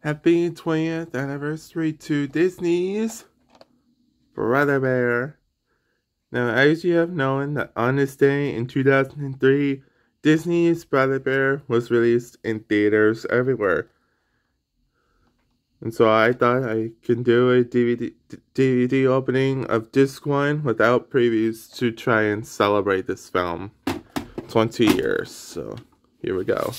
Happy 20th anniversary to Disney's Brother Bear. Now, as you have known, that on this day in 2003, Disney's Brother Bear was released in theaters everywhere. And so I thought I can do a DVD, DVD opening of Disc 1 without previews to try and celebrate this film. 20 years, so here we go.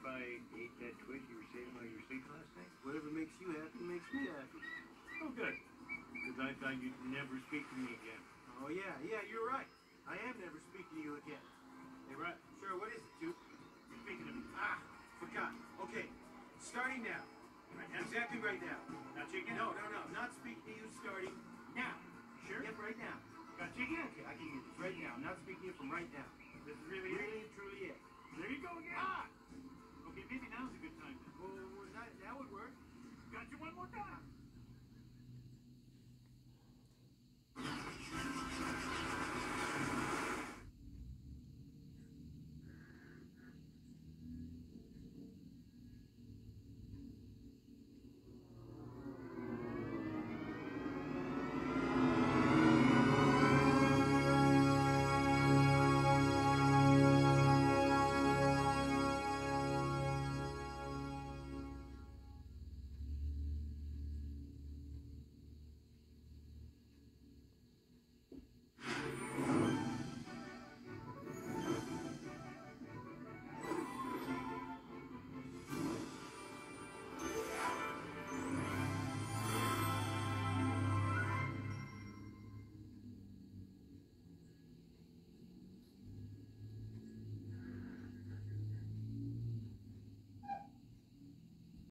If I ate that twitch you were saving while you were sleeping last night? Whatever makes you happy makes me happy. Oh, good. Because I thought you'd never speak to me again. Oh, yeah, yeah, you're right. I am never speaking to you again. Hey, right. Sure, what is it, Tuke? Speaking of Ah, forgot. Okay, starting now. right now, Exactly right now. now chicken? No, no, no, not speaking to you starting now. Sure? Yep, right now. Got chicken? Okay, I can get this right now. I'm not speaking to you from right now. This is really it? Really, truly it.